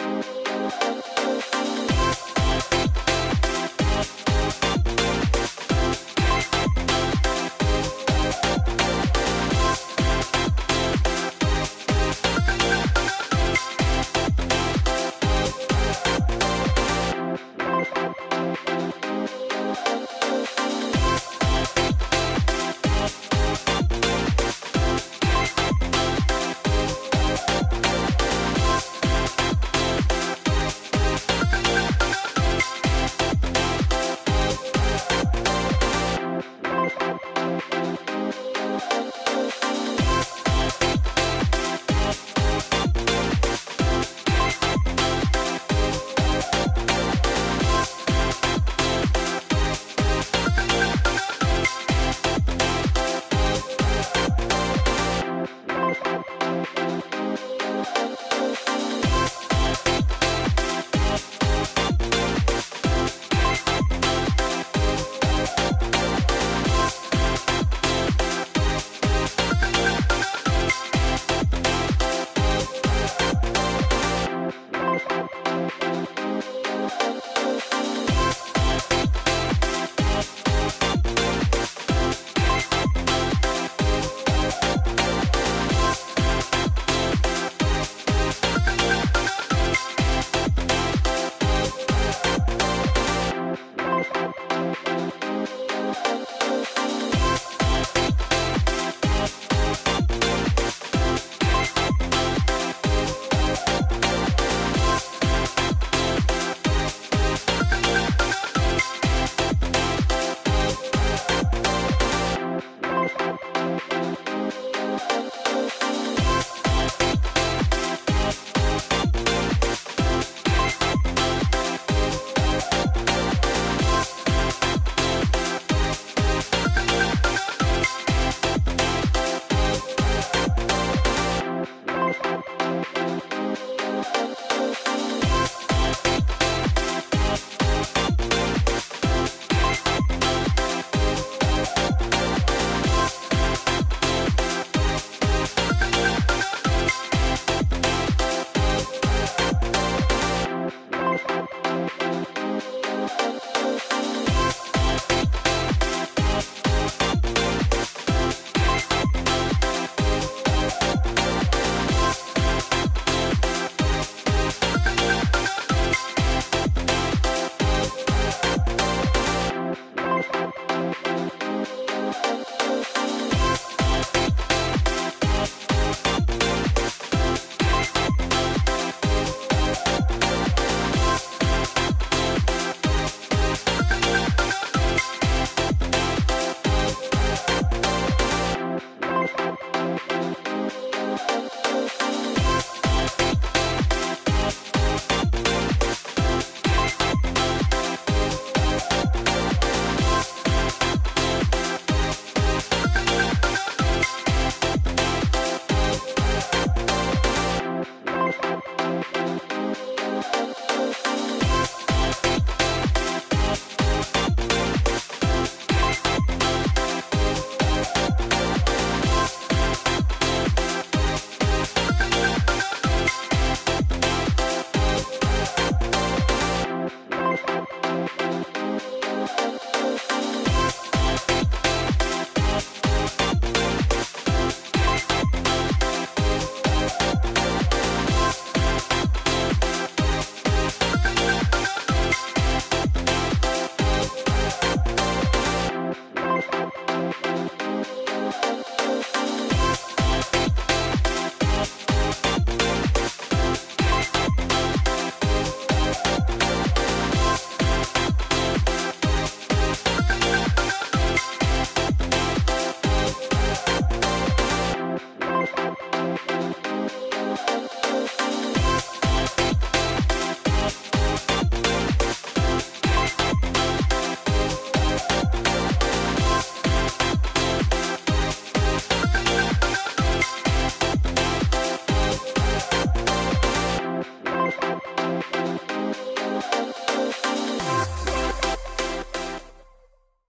うん。